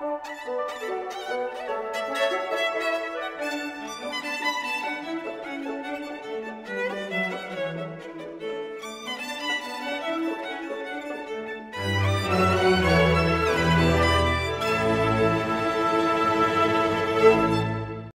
Música